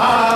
Ah!